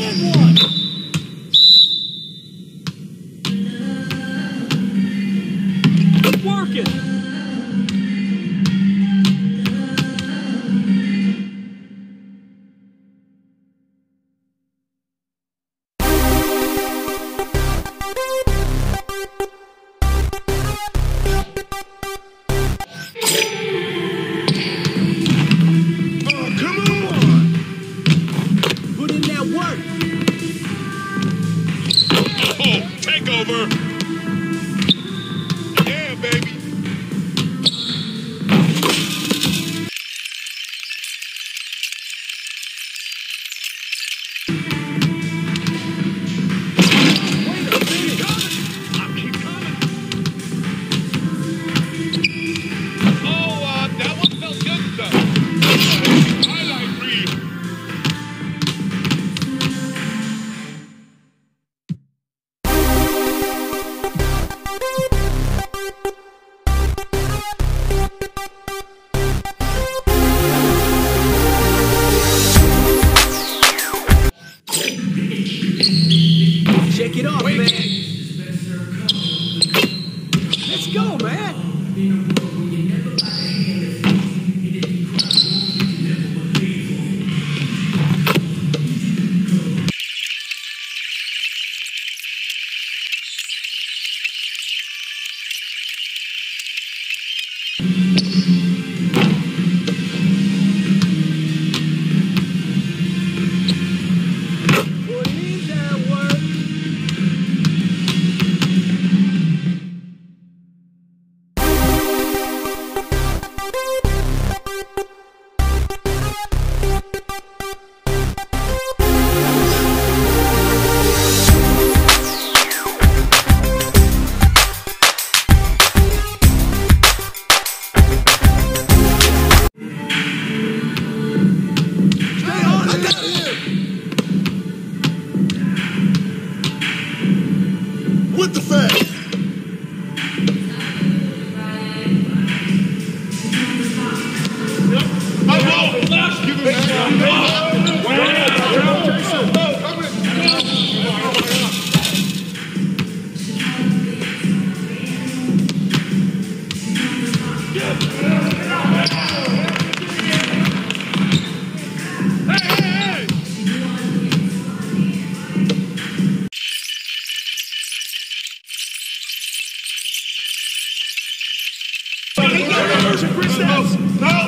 and one. Working. over. Check it off, Wait. man. Let's go, No!